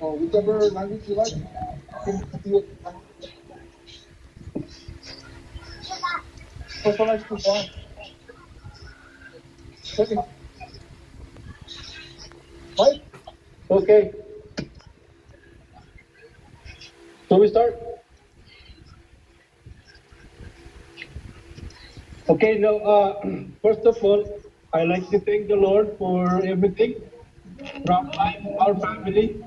Whichever language you like. Okay. So we start? Okay, now, uh, first of all, I like to thank the Lord for everything, from life, our family.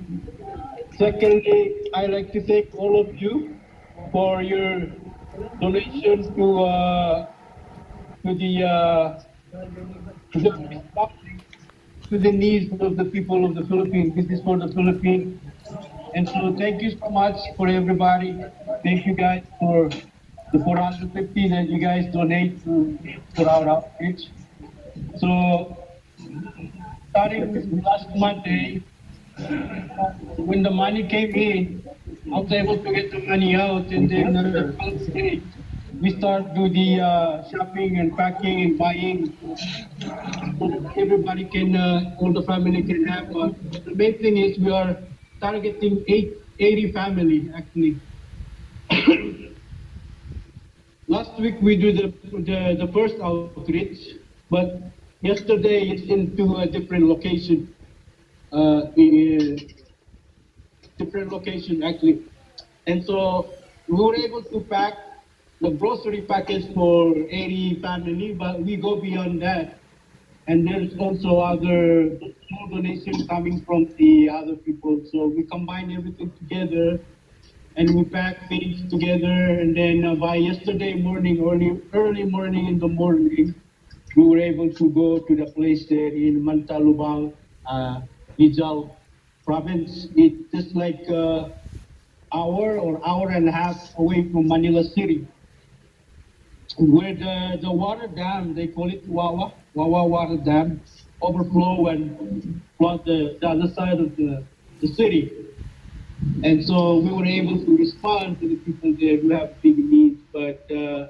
Secondly, I like to thank all of you for your donation to uh, to the uh, to the to the needs of the people of the Philippines. This is for the Philippines. And so thank you so much for everybody. Thank you guys for the 450 that you guys donate to, for our outreach. So starting last Monday, when the money came in, I was able to get the money out and then the we start do the uh, shopping and packing and buying. Everybody can, uh, all the family can have. Uh, the main thing is we are targeting eight, 80 family actually. Last week we do the, the, the first outreach, but yesterday it's into a different location. Uh, different location actually. And so we were able to pack the grocery package for 80 family, but we go beyond that. And there's also other small donations coming from the other people. So we combine everything together and we pack things together. And then uh, by yesterday morning, early, early morning in the morning, we were able to go to the place there in Mantalubang, uh, Rizal province. It's just like uh, hour or hour and a half away from Manila City where the, the water dam, they call it Wawa, Wawa Water Dam, overflow and flood the, the other side of the, the city. And so we were able to respond to the people there who have big needs. But uh,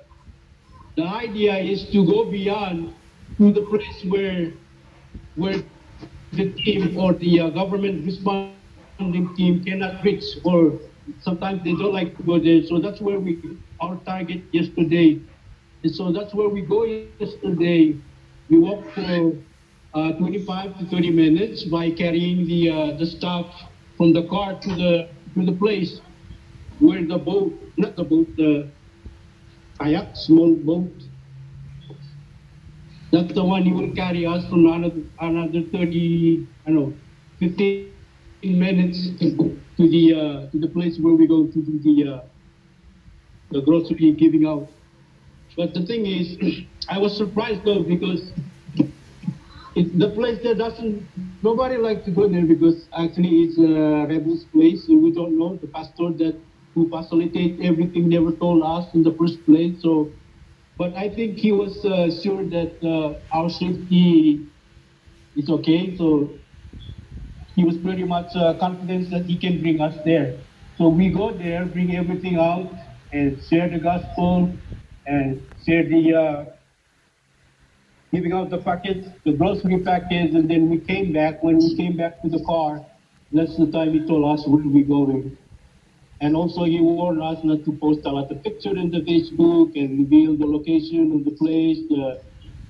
the idea is to go beyond to the place where where the team or the uh, government responding team cannot reach, or sometimes they don't like to go there. So that's where we our target yesterday and so that's where we go yesterday. We walk for uh, 25 to 30 minutes by carrying the uh, the stuff from the car to the to the place where the boat, not the boat, the kayak, small boat. That's the one he will carry us from another another 30, I don't know, 15 minutes to, to the uh, to the place where we go to do the uh, the grocery giving out. But the thing is, I was surprised though because it, the place there doesn't. Nobody like to go there because actually it's a rebels place. So we don't know the pastor that who facilitate everything never told us in the first place. So, but I think he was uh, sure that uh, our safety is okay. So he was pretty much uh, confident that he can bring us there. So we go there, bring everything out, and share the gospel, and share the uh, giving out the packets, the grocery packets, and then we came back. When we came back to the car, that's the time he told us where we going. And also he warned us not to post a lot of pictures in the Facebook and reveal the location of the place, the,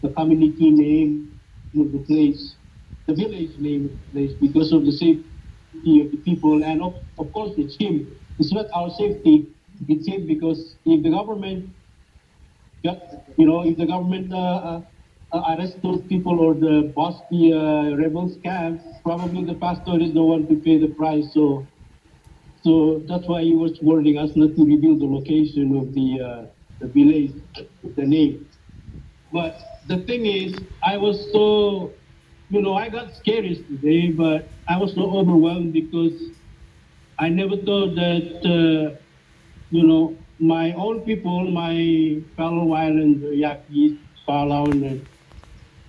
the community name of the place, the village name of the place, because of the safety of the people. And of, of course, it's him. It's not our safety. It's him because if the government you know, if the government uh, uh, arrest those people or the the uh, rebels camp, probably the pastor is the one to pay the price. So, so that's why he was warning us not to reveal the location of the uh, the village, the name. But the thing is, I was so, you know, I got scared yesterday, but I was so overwhelmed because I never thought that, uh, you know, my own people, my fellow island Yapese, Palau, and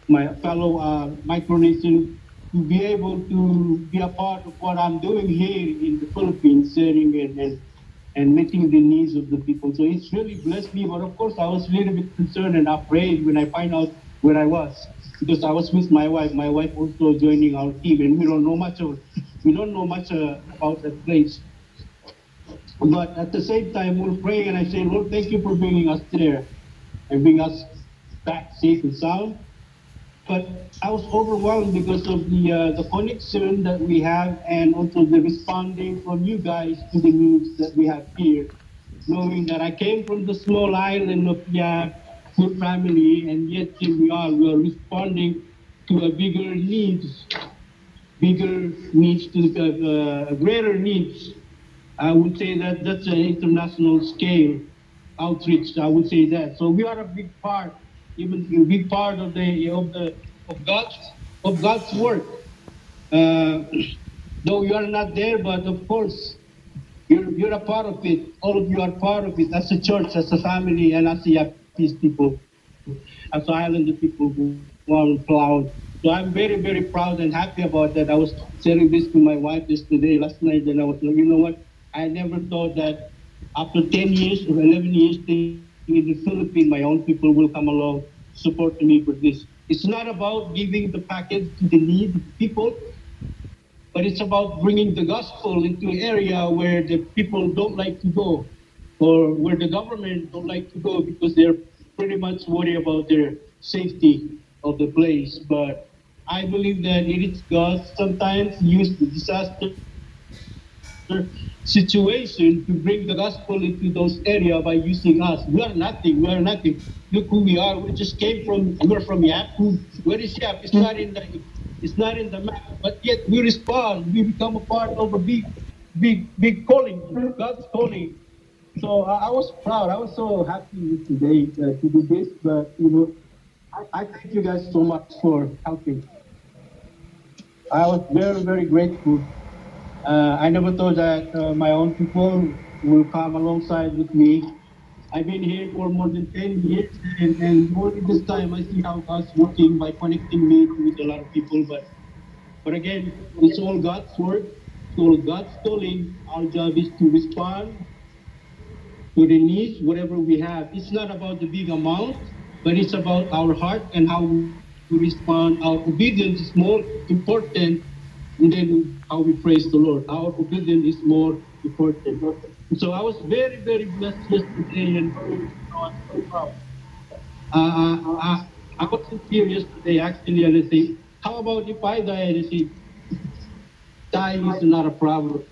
my fellow uh, Micronesian, to be able to be a part of what I'm doing here in the Philippines, sharing and, and, and meeting the needs of the people. So it's really blessed me. But of course, I was a little bit concerned and afraid when I find out where I was because I was with my wife. My wife also joining our team, and we don't know much of we don't know much uh, about that place. But at the same time, we're praying, and I say, Lord, thank you for bringing us there and bring us back safe and sound. But I was overwhelmed because of the uh, the connection that we have, and also the responding from you guys to the news that we have here, knowing that I came from the small island of yeah, poor family, and yet here we are. We are responding to a bigger needs, bigger needs to the uh, greater needs. I would say that that's an international scale outreach. I would say that. So we are a big part, even a big part of the of the of God's of God's work. Uh, though you are not there, but of course, you're you're a part of it. All of you are part of it as a church, as a family, and as a peace people, as Islander people who are proud. So I'm very, very proud and happy about that. I was sharing this to my wife yesterday, last night, and I was like, you know what? I never thought that after 10 years or 11 years in the Philippines, my own people will come along support me for this. It's not about giving the package to the need people, but it's about bringing the gospel into an area where the people don't like to go or where the government don't like to go because they're pretty much worried about their safety of the place. But I believe that it is God sometimes use the disaster situation to bring the gospel into those areas by using us. We are nothing. We are nothing. Look who we are. We just came from. We're from Yap. Where is Yap? It's not in the. It's not in the map. But yet we respond. We become a part of a big, big, big calling. God's calling. So I, I was proud. I was so happy today uh, to do this. But you know, I, I thank you guys so much for helping. I was very, very grateful. Uh, I never thought that uh, my own people will come alongside with me. I've been here for more than 10 years, and, and only this time I see how God's working by connecting me with a lot of people. But, but again, it's all God's work, it's all God's calling. Our job is to respond to the needs, whatever we have. It's not about the big amount, but it's about our heart and how we respond. Our obedience is more important than how we praise the Lord. Our obedience is more important. So I was very, very blessed yesterday and. Uh, I, I wasn't here yesterday actually, and I say, how about if I die? And I say, dying is not a problem.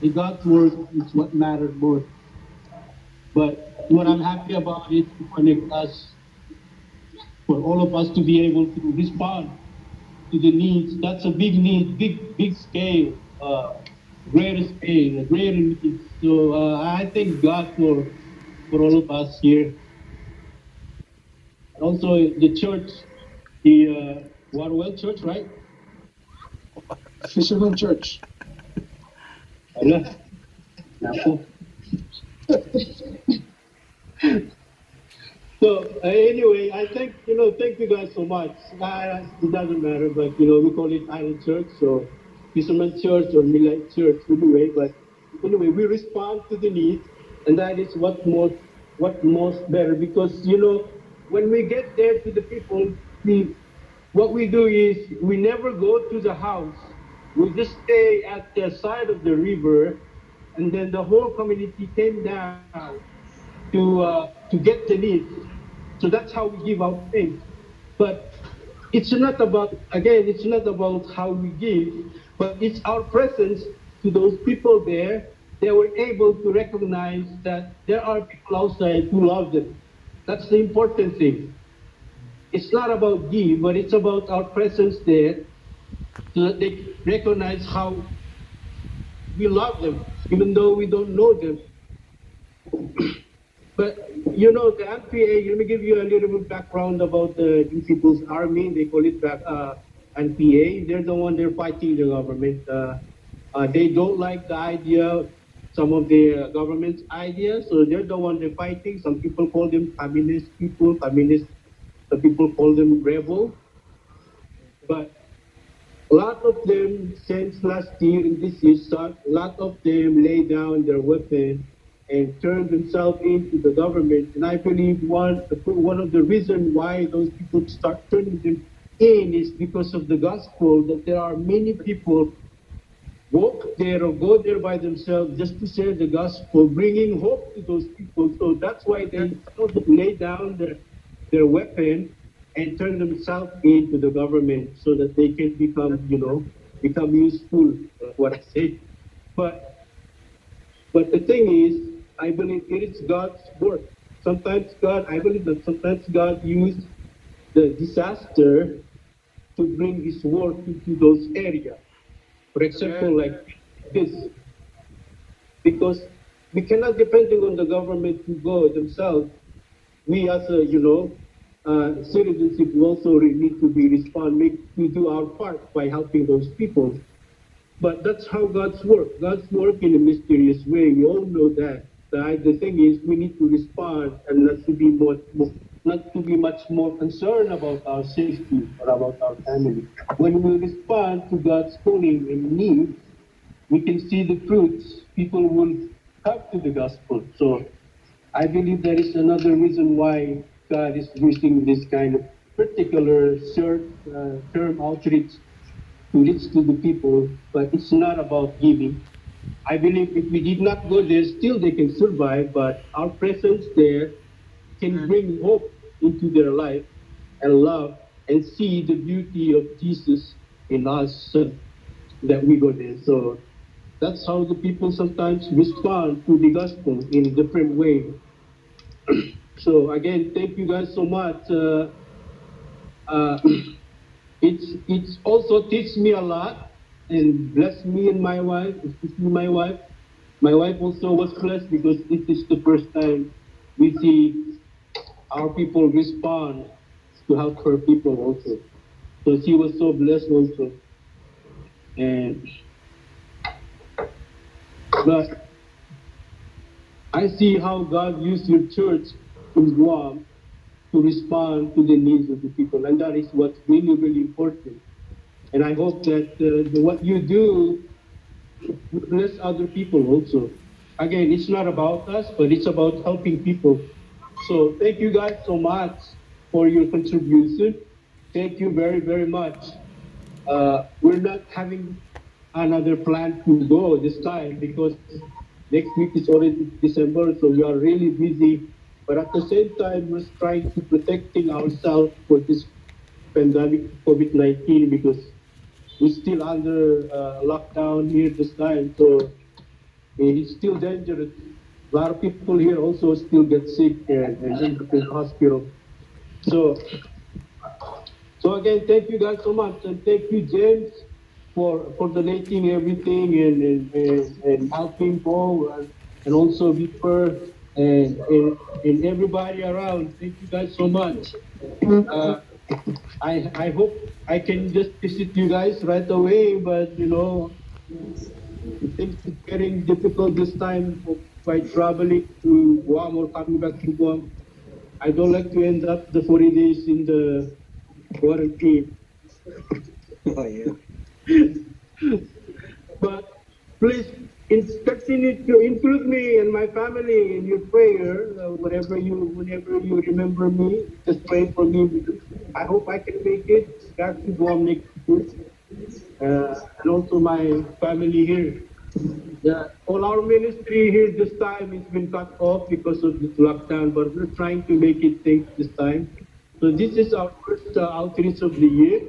The God's word is what matters most. But what I'm happy about is to connect us, for all of us to be able to respond to the needs. That's a big need, big, big scale, uh, greater scale, greater needs. So uh, I thank God for, for all of us here. And also the church, the uh, Waterwell Church, right? Fisherman Church. So uh, anyway, I think you know, thank you guys so much. Uh, it doesn't matter, but you know, we call it Island Church, so Fisherman Church or Midnight Church anyway. But anyway, we respond to the need, and that is what most what most better because you know, when we get there to the people, we what we do is we never go to the house. We just stay at the side of the river, and then the whole community came down to uh, to get the needs. So that's how we give out things. But it's not about again, it's not about how we give, but it's our presence to those people there. They were able to recognize that there are people outside who love them. That's the important thing. It's not about give, but it's about our presence there so that they recognize how we love them, even though we don't know them. But you know, the NPA, let me give you a little bit background about the People's Army. They call it uh, NPA. They're the one they're fighting the government. Uh, uh, they don't like the idea, some of the government's ideas, so they're the one they're fighting. Some people call them communist people, communist. Some people call them rebel. But a lot of them, since last year in this year, start, a lot of them lay down their weapon and turn themselves into the government. And I believe one one of the reasons why those people start turning them in is because of the gospel. That there are many people walk there or go there by themselves just to share the gospel, bringing hope to those people. So that's why they lay down their their weapon and turn themselves into the government so that they can become, you know, become useful. Uh, what I say, but but the thing is, I believe it is God's work. Sometimes God, I believe that sometimes God used the disaster to bring His work into those areas. For example, like this, because we cannot depend on the government to go themselves. We as a, you know, uh, citizenship also need to be respond, make to do our part by helping those people. But that's how God's work. God's work in a mysterious way. We all know that. Right? The thing is, we need to respond and not to be more, not to be much more concerned about our safety or about our family. When we respond to God's calling and needs, we can see the fruits. People will come to the gospel. So I believe there is another reason why God is using this kind of particular short uh, term outreach to reach to the people, but it's not about giving. I believe if we did not go there, still they can survive, but our presence there can bring hope into their life and love and see the beauty of Jesus in us that we go there. So that's how the people sometimes respond to the gospel in a different way. so again, thank you guys so much. Uh, uh, it's it's also teach me a lot and bless me and my wife, especially my wife. My wife also was blessed because this is the first time we see our people respond to help her people also. So she was so blessed also. And but I see how God used your church in Guam to respond to the needs of the people, and that is what's really, really important. And I hope that uh, the, what you do bless other people also. Again, it's not about us, but it's about helping people. So thank you guys so much for your contribution. Thank you very, very much. Uh, we're not having another plan to go this time because next week is already December, so we are really busy. But at the same time, we're trying to protecting ourselves for this pandemic COVID-19 because we're still under uh, lockdown here this time, so it's still dangerous. A lot of people here also still get sick and, and up in hospital. So, so again, thank you guys so much, and thank you, James, for for donating everything and and, and, and helping Paul and, and also Victor and, and and everybody around. Thank you guys so much. Uh, I, I hope I can just visit you guys right away, but you know, things are getting difficult this time by traveling to Guam or coming back to Guam. I don't like to end up the 40 days in the quarantine. Oh, yeah. but please continue to include me and my family in your prayer. Uh, whenever you, whenever you remember me, just pray for me. I hope I can make it back to Guam next week, uh, and also my family here. Yeah, all our ministry here this time has been cut off because of this lockdown, but we're trying to make it safe this time. So this is our first uh, outreach of the year,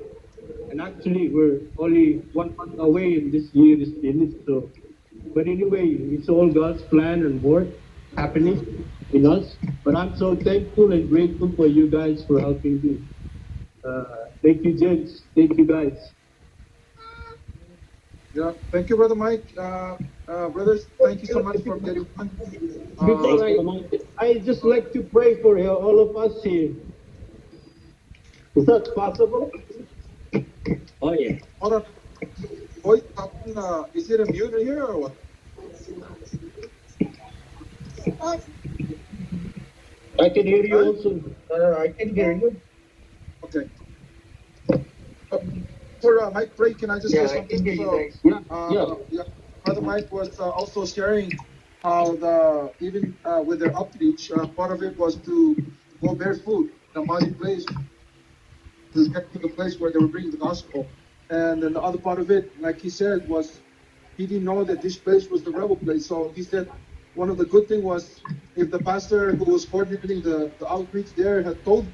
and actually we're only one month away in this year is finished. So but anyway, it's all God's plan and work happening in us. But I'm so thankful and grateful for you guys for helping me. Uh, thank you, James. Thank you, guys. Yeah, thank you, Brother Mike. Uh, uh, brothers, thank you so much for getting on. Before Uh, I, I just like to pray for you, all of us here. Is that possible? Oh, yeah. hold on. Voice, uh, is it a mute here or what? I can hear you also. Uh, I can hear you. Okay. Uh, For uh, Mike Gibay, can I just Yeah, say I can something? hear So, guys. Yeah, uh, yeah. yeah, Brother Mike was uh, also sharing how the even uh, with their outreach, uh, part of it was to go barefoot, the muddy place, to get to the place where they were bringing the gospel. And then the other part of it, like he said, was he didn't know that this place was the rebel place. So he said one of the good thing was if the pastor who was coordinating the, the outreach there had told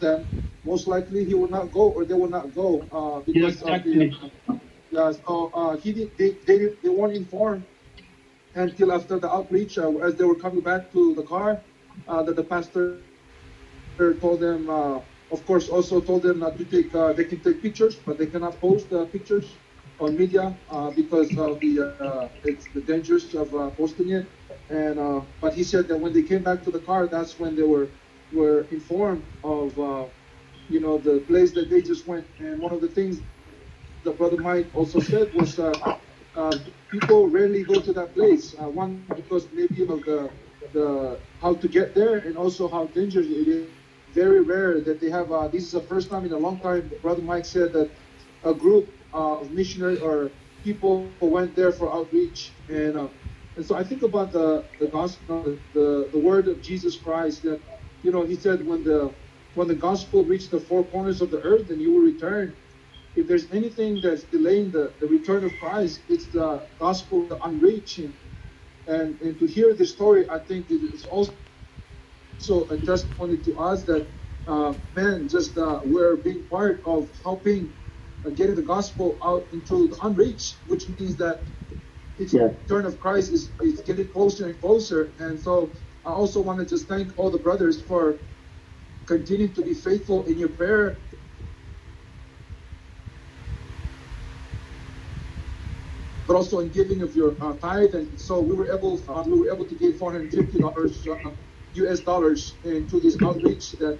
them, most likely he will not go or they will not go uh, because Yes, of the, yeah, so uh, he did, they, they, they weren't informed until after the outreach, uh, as they were coming back to the car, uh, that the pastor told them, uh, of course, also told them not to take, uh, they can take pictures, but they cannot post uh, pictures on media uh, because of the, uh, it's the dangers of uh, posting it. And uh, but he said that when they came back to the car, that's when they were were informed of, uh, you know, the place that they just went. And one of the things the brother Mike also said was uh, uh, people rarely go to that place. Uh, one because maybe of the the how to get there, and also how dangerous it is. Very rare that they have. This is the first time in a long time. Brother Mike said that a group of missionaries or people who went there for outreach, and and so I think about the the gospel, the the word of Jesus Christ. That you know, he said when the when the gospel reached the four corners of the earth, then you will return if there's anything that's delaying the, the return of Christ, it's the gospel, the unreaching. And, and to hear this story, I think it is also so a testimony to us that, uh, man, just uh, we're being part of helping uh, getting the gospel out into the unreached, which means that its Yeah. return of Christ is, is getting closer and closer. And so I also want to just thank all the brothers for continuing to be faithful in your prayer but also in giving of your uh, tithe. And so we were able, uh, we were able to give 450 dollars, uh, U.S. dollars into this outreach that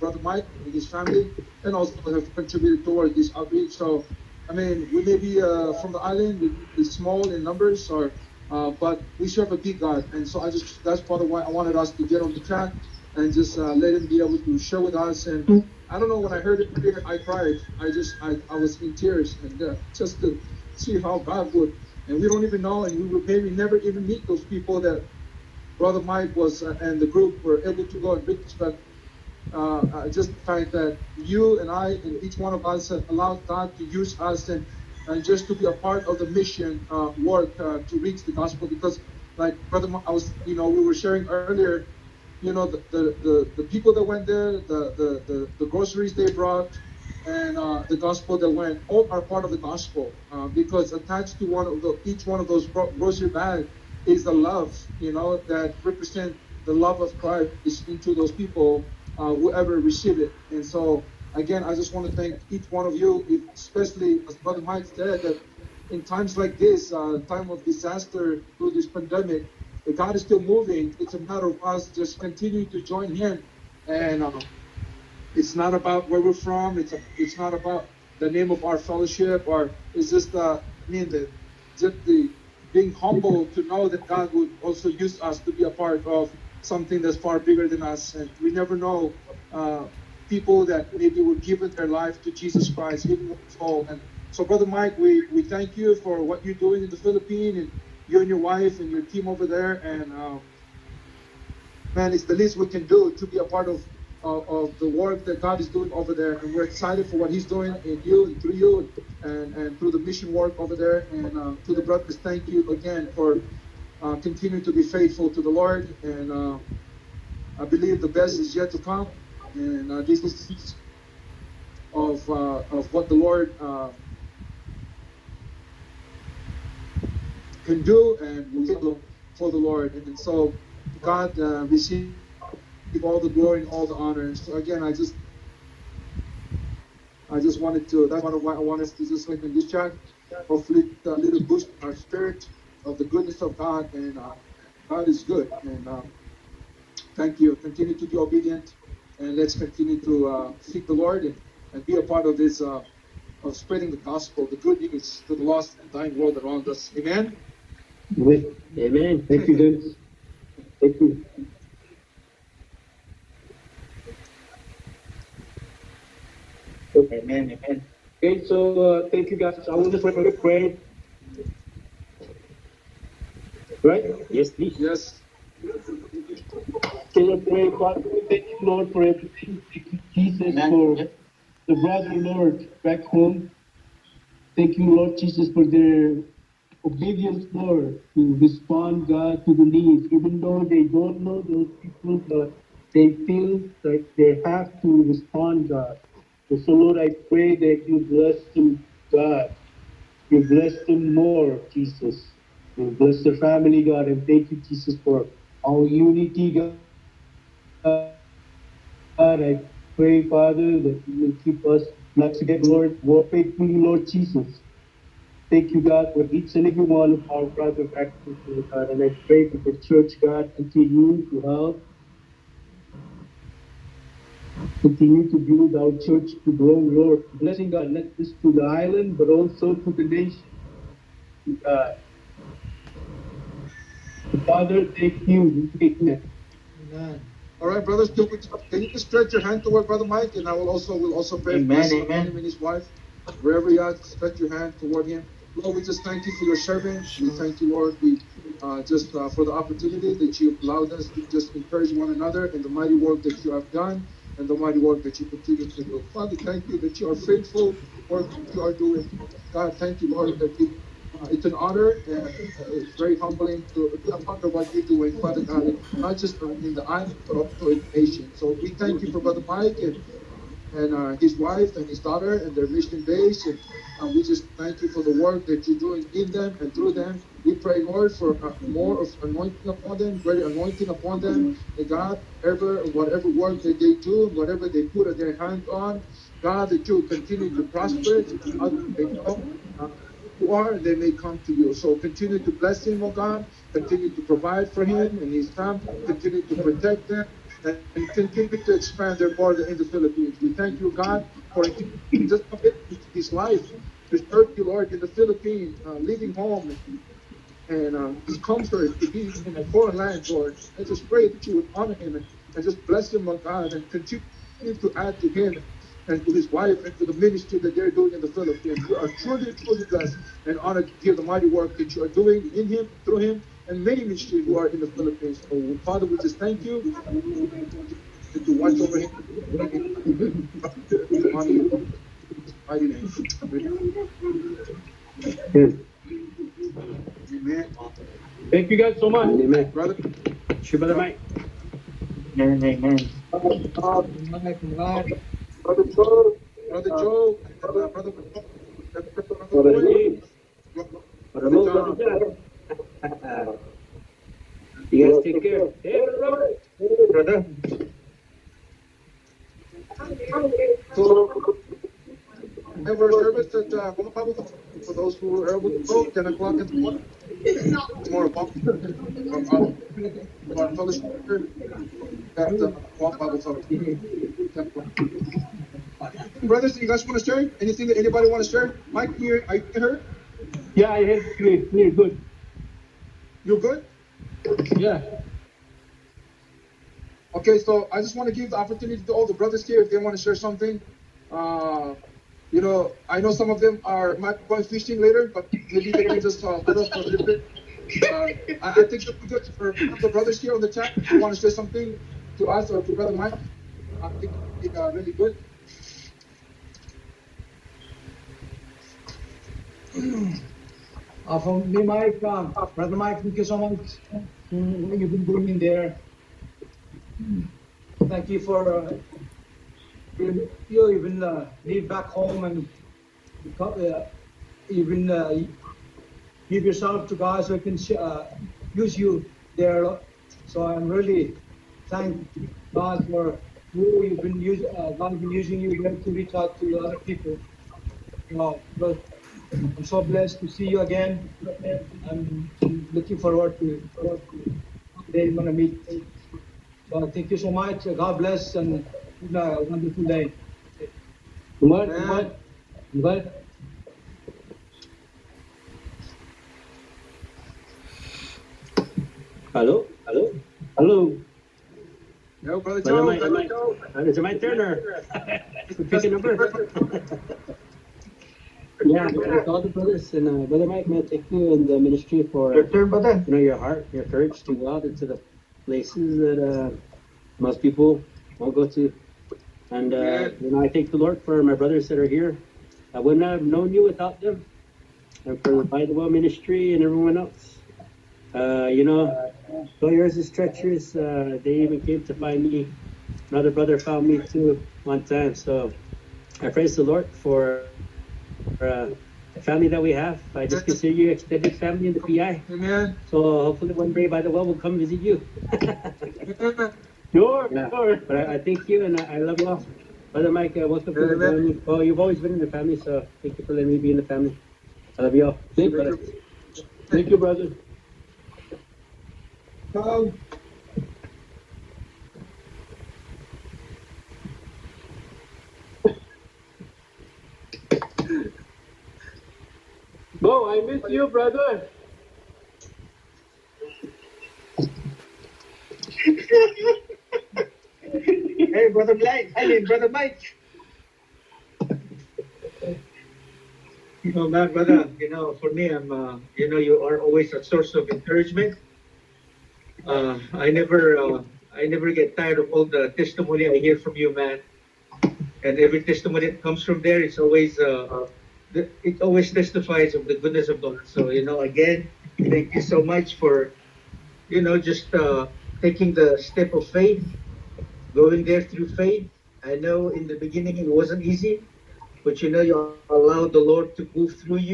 Brother Mike and his family, and also have contributed toward this outreach. So, I mean, we may be uh, from the island, we be small in numbers, or uh, but we serve a big God, and so I just that's part of why I wanted us to get on the track and just uh, let him be able to share with us. And I don't know when I heard it I cried. I just I, I was in tears, and uh, just to see how God would. And we don't even know, and we would maybe never even meet those people that Brother Mike was uh, and the group were able to go and reach. But uh, uh, just the fact that you and I and each one of us allowed God to use us and, and just to be a part of the mission uh, work uh, to reach the gospel. Because, like Brother, I was, you know, we were sharing earlier, you know, the, the, the, the people that went there, the, the, the, the groceries they brought, and uh, the gospel that went, all are part of the gospel. Uh, because attached to one of the, each one of those gro- grocery bags is the love, you know, that represent the love of Christ is into those people, uh, whoever receive it. And so, again, I just want to thank each one of you, especially as Brother Mike said, that in times like this, uh, time of disaster through this pandemic, that God is still moving. It's a matter of us just continuing to join Him. And uh, it's not about where we're from. It's a, it's not about the name of our fellowship, or it's just uh, I mean the just the being humble to know that God would also use us to be a part of something that's far bigger than us, and we never know uh, people that maybe were give their life to Jesus Christ, with soul. And so, Brother Mike, we, we thank you for what you're doing in the Philippines, and you and your wife and your team over there, and. Uh, man, it's the least we can do to be a part of uh, of the work that God is doing over there, and we're excited for what He's doing in you and through you, and, and through the mission work over there. And uh, to the brothers, thank you again for uh, continuing to be faithful to the Lord. And uh, I believe the best is yet to come, and uh, this is of uh, of what the Lord. Uh, can do and do for the Lord. And so God uh, receive all the glory and all the honor. And so again, I just I just wanted to that's one of what I want us to just in this chat. Hopefully a little boost our spirit of the goodness of God and uh, God is good. And uh, thank you. Continue to be obedient and let's continue to uh, seek the Lord and, and be a part of this uh, of spreading the gospel, the good news to the lost and dying world around us. Amen. Amen. Thank you, Dennis. Thank you. Amen. Amen. Okay, so uh, thank you guys. I will just pray for the prayer. Right? Yes, please. Yes. I pray, Father? Thank you, Lord, for everything. Thank you, Jesus, for the brother, Lord, back home. Thank you, Lord Jesus, for their obedience, Lord, to respond, God, to the needs, even though they don't know those people, but they feel like they have to respond, God. And so, Lord, I pray that you bless them, God. You bless them more, Jesus. You bless their family, God, and thank you, Jesus, for our unity, God. I pray, Father, that you will keep us not to get, Lord, more faithfully, Lord Jesus. Thank you, God, for each and every one of our brothers Lord God. And I pray for the church, God, continue to help, continue to build our church to grow, Lord. Blessing, God, not just to the island, but also to the nation. God. Father, thank you. Amen. Amen. All right, brothers, can you just stretch your hand toward Brother Mike, and I will also will also pray Amen, for amen. him and his wife. Wherever you are, stretch your hand toward him. Lord, we just thank you for your servant. We thank you, Lord, we uh, just uh, for the opportunity that you allowed us to just encourage one another in the mighty work that you have done and the mighty work that you continue to do. Father, thank you that you are faithful work that you are doing. God, thank you, Lord, that you it's an honor and uh, it's very humbling to be part of what you're doing, Father God, not just in the island, but also in the nation. So we thank you for Brother Mike and and uh, his wife and his daughter and their mission base. And uh, we just thank you for the work that you're doing in them and through them. We pray, Lord, for uh, more of anointing upon them, greater anointing upon them. And God, ever whatever work that they do, whatever they put their hands on, God, that you continue to prosper who are, they may come to you. So continue to bless him, oh God. Continue to provide for him and his family. Continue to protect them and continue to expand their border in the Philippines. We thank you, God, for just committing his life to serve you, Lord, in the Philippines, uh, leaving home and uh, his comfort to be in a foreign land, Lord. I just pray that you would honor him and, and just bless him, oh God, and continue to add to him and to his wife and to the ministry that they're doing in the Philippines. We are truly, truly blessed and honored to hear the mighty work that you are doing in him, through him, and many ministries who are in the Philippines. So, Father, we just thank you that you watch over him. Mighty name. Amen. Thank you guys so much. Amen. Brother, Sure, Brother Mike. Amen, amen. Brother Joe, Brother Joe, uh, Brother, Brother, Brother James. Brother John. Brother John. You guys take care. Hey, Brother Robert. Brother, So, have our service at uh, Guam Bible College for those who are able to go, 10 o'clock in the morning. Tomorrow, Bob, from uh, our fellowship here at uh, Guam Bible College. 10 o'clock. Brothers, you guys want to share? Anything that anybody want to share? Mike, you, are you heard? Yeah, I heard clear, clear, good. You're good? Yeah. Okay, so I just want to give the opportunity to all the brothers here if they want to share something. Uh, you know, I know some of them are might be going fishing later, but maybe they can just uh, let us know a little bit. Uh, I, I think be good for the brothers here on the chat if you want to say something to us or to Brother Mike. I think it'd uh, really good. Uh, from me, Mike, uh, Brother Mike, thank you so much mm, you've been doing in there. Thank you for uh, you, you even uh, leave back home and uh, even uh, give yourself to God so He can uh, use you there. So I'm really thank God for who you've been using. Uh, God been using you to reach out to other people. You but I'm so blessed to see you again. I'm looking forward to forward to the day we're gonna meet. So thank you so much. God bless and have a wonderful day. Kumar, Amen. Kumar, Kumar. Hello? Hello? Hello. Yeah, Brother Brother Joe, Mike, Brother Joe. Uh, It's my turn or? Pick a number. Yeah, with all the brothers and uh, Brother Mike, man, thank you in the ministry for Your turn, brother. you know your heart, your courage to go out into the places that uh, most people won't go to. And uh, you know, I thank the Lord for my brothers that are here. I would not have known you without them, and for the By the Well ministry and everyone else. Uh, you know, though yours is treacherous, uh, they even came to find me. Another brother found me too one time. So I praise the Lord for, for uh, the family that we have. I just consider you extended family in the PI. Amen. So hopefully one day by the well we'll come visit you. Sure, Yeah. sure. But I, I thank you and I, I love you all. Brother Mike, uh, welcome to the family. Well, you've always been in the family, so thank you for letting me be in the family. I love you all. Thank Brother. you. Thank you, brother. Come. Bo, I miss you, brother. Hey, brother Mike. I mean, brother Mike. You know, man, brother. You know, for me, I'm. Uh, you know, you are always a source of encouragement. Uh, I never. Uh, I never get tired of all the testimony I hear from you, man. And every testimony that comes from there, it's always. Uh, the- it always testifies of the goodness of God. So you know, again, thank you so much for, you know, just uh, taking the step of faith going there through faith. I know in the beginning it wasn't easy, but you know, you allowed the Lord to move through you.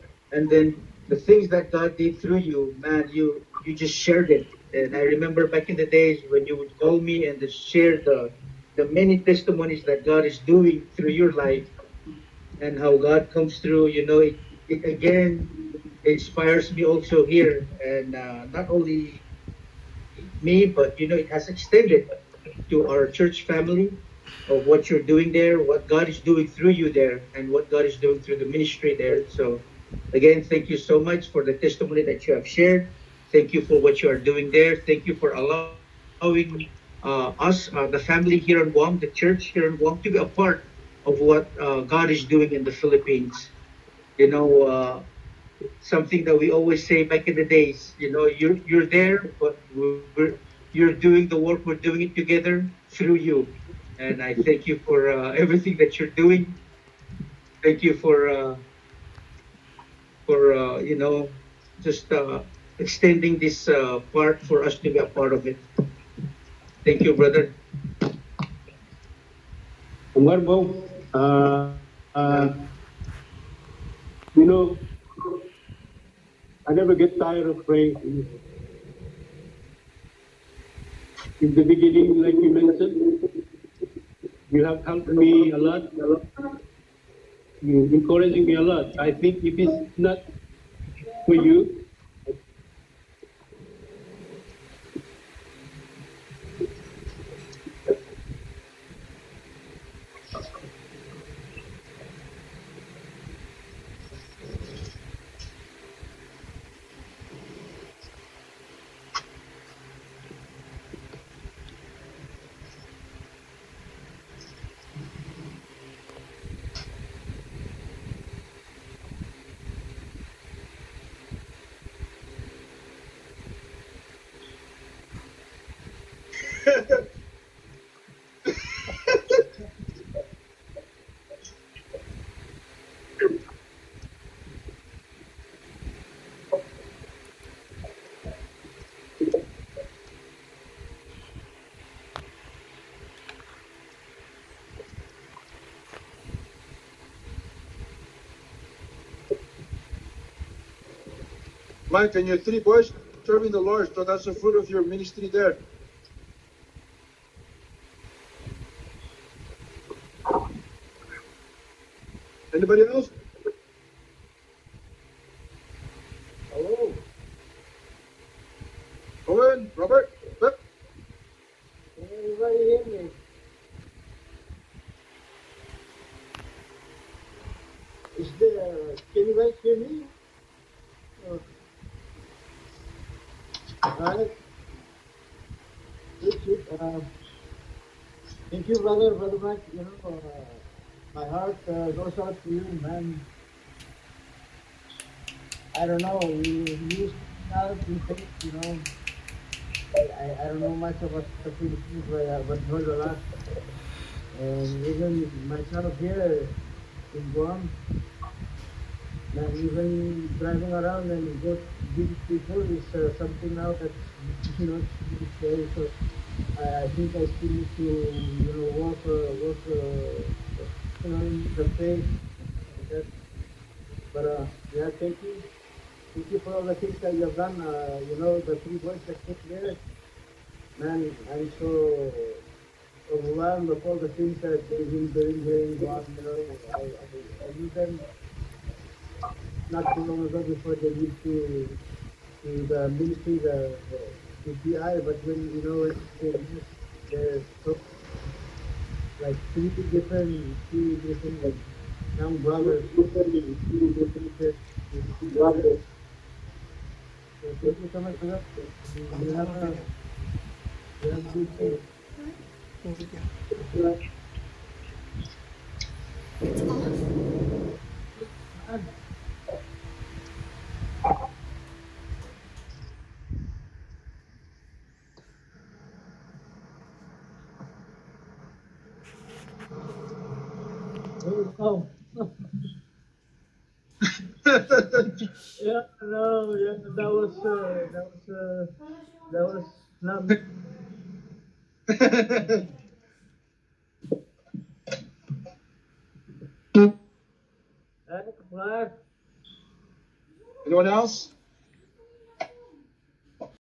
And then the things that God did through you, man, you you just shared it. And I remember back in the days when you would call me and share the the many testimonies that God is doing through your life and how God comes through, you know, it, it again inspires me also here. And uh, not only me, but you know, it has extended to our church family of what you're doing there, what God is doing through you there, and what God is doing through the ministry there. So, again, thank you so much for the testimony that you have shared. Thank you for what you are doing there. Thank you for allowing uh, us, uh, the family here in Guam, the church here in Guam, to be a part of what uh, God is doing in the Philippines. You know, uh, something that we always say back in the days. You know, you're you're there, but we're, you're doing the work. We're doing it together through you, and I thank you for uh, everything that you're doing. Thank you for uh, for uh, you know just uh, extending this part for us to be a part of it. Thank you, brother. Bo, uh, uh, you know, I never get tired of praying. In the beginning, like you mentioned, you have helped me a lot, a lot. You encouraging me a lot. I think if it's not for you, Mike, and your three boys serving the Lord, so that's the fruit of your ministry there. Anybody else? Hello. Owen, Robert, Pep. Everybody hear me? Is there, can you hear me? Uh, Alright. Good, good. Uh, Thank you, brother, brother Mike, you know, uh, my heart uh, goes out to you, man. I don't know. You used you think, you know. I, I don't know much about the Philippines, but, but heard a lot. And even myself here in Guam, and even driving around and go visit people is uh, something now that you know it's scary. So I, I think I still need to you know work uh, work uh, the faith. But uh, yeah, thank you. Thank you for all the things that you have done. Uh, you know, the three boys that put there. Man, I'm so overwhelmed of all the things that they've been doing here in. You know, I, knew them not too long ago before they moved to to the ministry, the, the to but when you know it's it's- there's so like three different three different like young brothers, three different brothers. So thank you so day. Oh. Yeah, no, yeah, that was, uh, that was, uh, that was not. Anyone else?